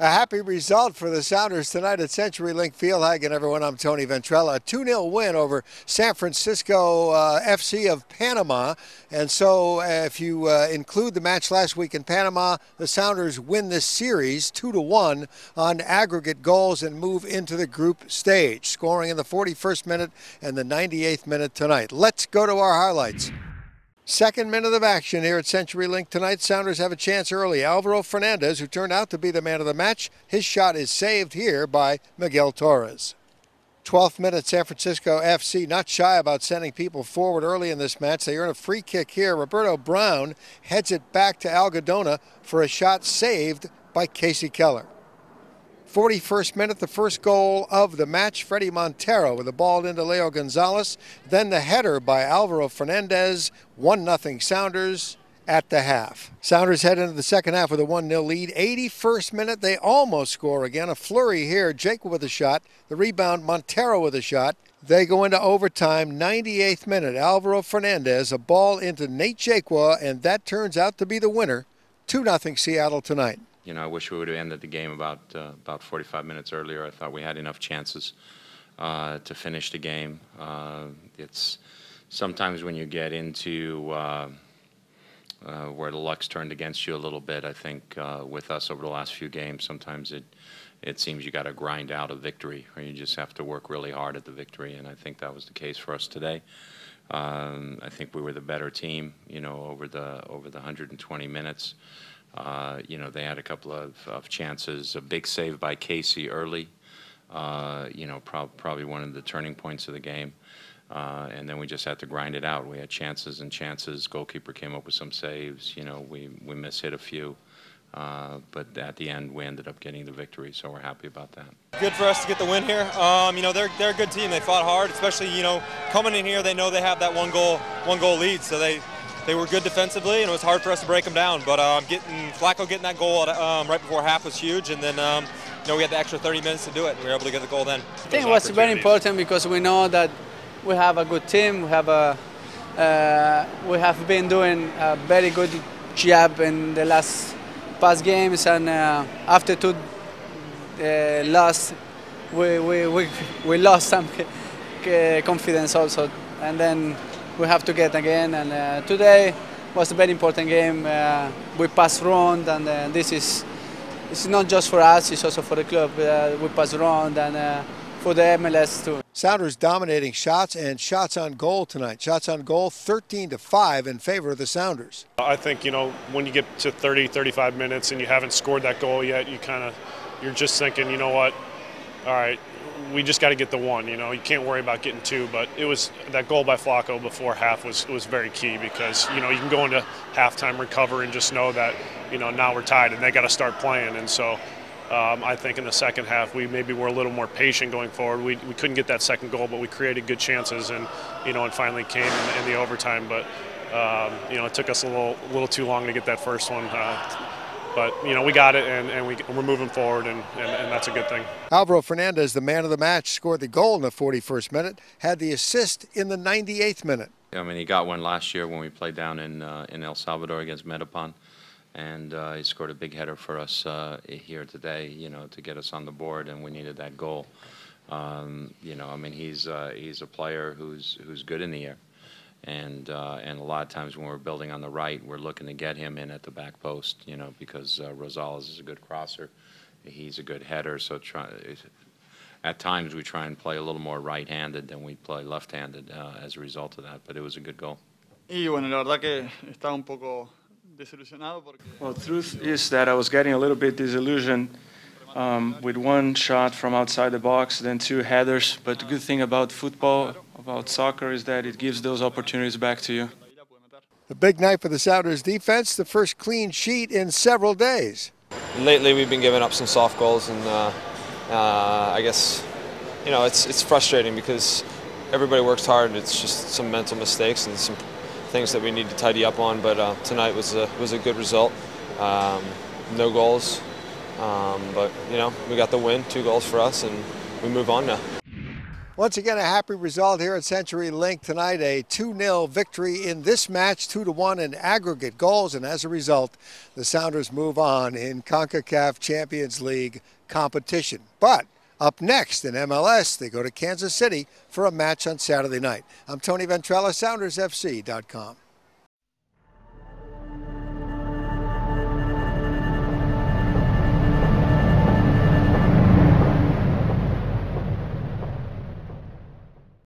A happy result for the Sounders tonight at CenturyLink Field. Hi again, everyone. I'm Tony Ventrella. A 2 0 win over San Francisco uh, FC of Panama. And so, uh, if you uh, include the match last week in Panama, the Sounders win this series 2 1 on aggregate goals and move into the group stage, scoring in the 41st minute and the 98th minute tonight. Let's go to our highlights. Second minute of action here at CenturyLink tonight. Sounders have a chance early. Alvaro Fernandez, who turned out to be the man of the match, his shot is saved here by Miguel Torres. 12th minute, San Francisco FC not shy about sending people forward early in this match. They earn a free kick here. Roberto Brown heads it back to Algodona for a shot saved by Kasey Keller. 41st minute, the first goal of the match. Fredy Montero with the ball into Leo Gonzalez. Then the header by Alvaro Fernandez. 1 0 Sounders at the half. Sounders head into the second half with a 1 0 lead. 81st minute, they almost score again. A flurry here. Jake with a shot. The rebound, Montero with a shot. They go into overtime, 98th minute. Alvaro Fernandez, a ball into Nate Jaqua, and that turns out to be the winner. 2 0 Seattle tonight you know, I wish we would have ended the game about uh, about 45 minutes earlier. I thought we had enough chances uh, to finish the game. Uh, it's sometimes when you get into uh, uh, where the luck's turned against you a little bit. I think with us over the last few games, sometimes it it seems you got to grind out a victory, or you just have to work really hard at the victory. And I think that was the case for us today. Um, I think we were the better team, you know, over the over the 120 minutes. Uh, you know, they had a couple of, of, chances. A big save by Kasey early, uh, you know, prob probably one of the turning points of the game. Uh, and then we just had to grind it out. We had chances and chances. Goalkeeper came up with some saves. You know, we, we mishit a few. Uh, but at the end, we ended up getting the victory, so we're happy about that. Good for us to get the win here. Um, you know, they're, they're a good team. They fought hard, especially, you know, coming in here, they know they have that one goal, one goal lead, so they, they were good defensively, and it was hard for us to break them down. But um, getting Flaco getting that goal um, right before half was huge, and then um, you know we had the extra 30 minutes to do it, and we were able to get the goal then. I think it was very important because we know that we have a good team. We have a uh, we have been doing a very good job in the last past games, and uh, after two uh, loss, we, we, we, we lost some confidence also, and then we have to get again. And uh, today was a very important game. Uh, we passed round, and uh, this is it's not just for us; it's also for the club. Uh, we passed round, and uh, for the MLS too. Sounders dominating shots and shots on goal tonight. Shots on goal 13 to 5 in favor of the Sounders. I think, you know, when you get to 30, 35 minutes and you haven't scored that goal yet, you kind of you're just thinking, you know what? All right, we just got to get the one. You know, you can't worry about getting two. But it was that goal by Flaco before half was was very key because you know you can go into halftime recover and just know that you know now we're tied and they got to start playing. And so. Um, I think in the second half we maybe were a little more patient going forward. We, we couldn't get that second goal, but we created good chances, and you know, and finally came in, in the overtime. But um, you know, it took us a little little too long to get that first one. Uh, but you know we got it and, and we, we're moving forward and, and, and, that's a good thing. Alvaro Fernandez, the man of the match, scored the goal in the 41st minute, had the assist in the 98th minute. I mean, he got one last year when we played down in uh, in El Salvador against Metapan, and uh, he scored a big header for us uh, here today. You know, to get us on the board, and we needed that goal. Um, you know, I mean, he's uh, he's a player who's who's good in the air and uh, and a lot of times when we're building on the right, we're looking to get him in at the back post, you know, because uh, Rosales is a good crosser, he's a good header. So try, at times we try and play a little more right-handed than we play left-handed uh, as a result of that. But it was a good goal. Y bueno, la verdad que estaba un poco desilusionado porque. Well, the truth is that I was getting a little bit disillusioned. Um, with one shot from outside the box, then two headers. But the good thing about football about soccer is that it gives those opportunities back to you. A big night for the Sounders defense, the first clean sheet in several days. Lately, we've been giving up some soft goals, and uh, uh, I guess you know it's it's frustrating because everybody works hard. It's just some mental mistakes and some things that we need to tidy up on. But uh, tonight was a was a good result. Um, no goals, um, but you know we got the win, two goals for us, and we move on now. Once again, a happy result here at CenturyLink tonight. A 2-0 victory in this match, 2-1 in aggregate goals, and as a result, the Sounders move on in CONCACAF Champions League competition. But up next in MLS, they go to Kansas City for a match on Saturday night. I'm Tony Ventrella, SoundersFC.com.